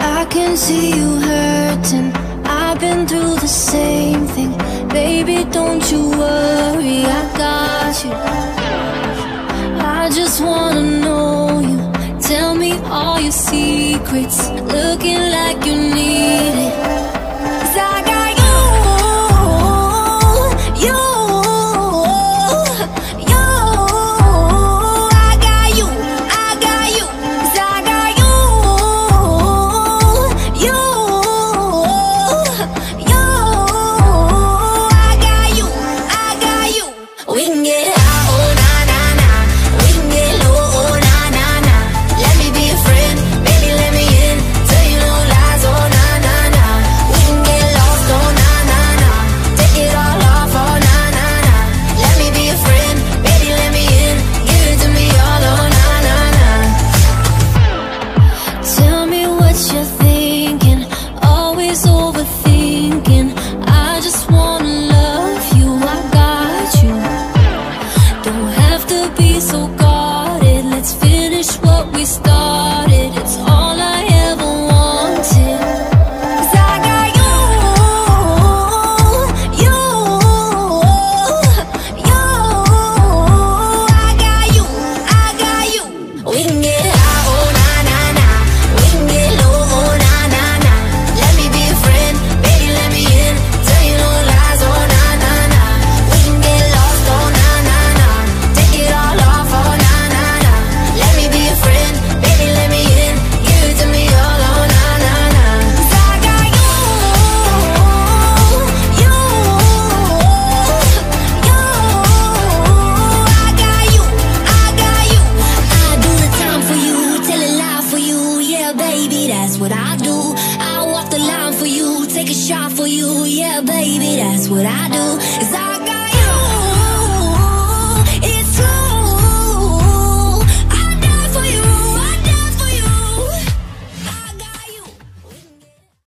I can see you hurting. I've been through the same thing. Baby, don't you worry, I got you. I just wanna know you. Tell me all your secrets. Looking like you need. stop. Baby, that's what I do. I walk the line for you, take a shot for you. Yeah, baby, that's what I do.